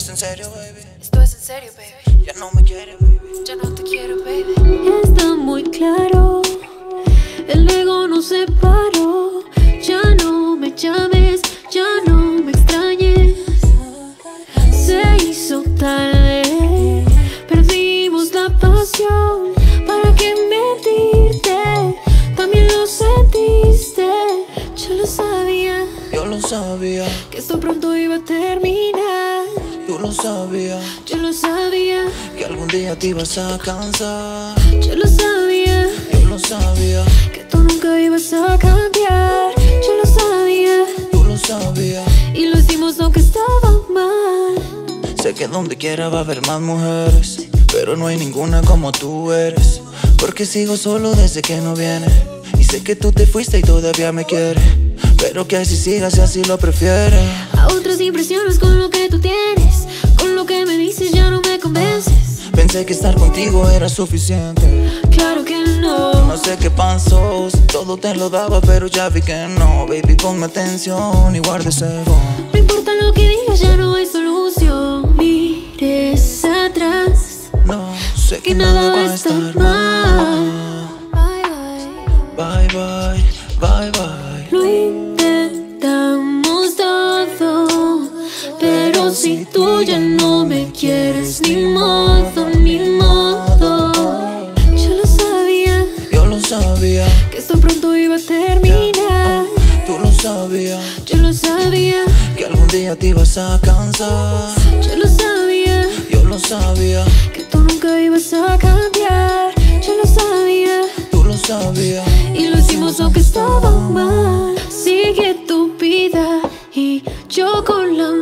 Esto es en serio, baby. Esto es en serio, baby. Ya no me quiere, baby. Ya no te quiero, baby. Está muy claro, el ego nos separó. Ya no me llames, ya no me extrañes. Se hizo tarde, perdimos la pasión. ¿Para qué mentirte? También lo sentiste. Yo lo sabía, Yo lo sabía, que esto pronto iba a terminar. Tú lo sabías. Yo lo sabía, Que algún día te ibas a cansar. yo lo sabía. Yo lo sabía, Que tú nunca ibas a cambiar, yo lo sabía tú lo sabías. y lo hicimos aunque estaba mal. Sé que donde quiera va a haber más mujeres, pero no hay ninguna como tú eres. Porque sigo solo desde que no viene. Y sé que tú te fuiste y todavía me quieres. Pero que así sigas y así lo prefieres. A otras impresiones con lo que tú tienes, con lo que me dices ya no me convences. Pensé que estar contigo era suficiente. Claro que no, No sé qué pasó, si todo te lo daba, pero ya vi que no. Baby, ponme atención y guarda ese phone. no importa lo que digas, ya no hay solución. Mires atrás, No sé que nada va a estar mal. bye ya no me quieres, ni modo, ni modo. Yo lo sabía, Yo lo sabía, que esto pronto iba a terminar. tú lo sabías. Yo lo sabía, Que algún día te ibas a cansar. yo lo sabía, Yo lo sabía, que tú nunca ibas a cambiar. Yo lo sabía, tú lo sabías. y lo hicimos aunque estaba mal. Sigue tu vida y yo con la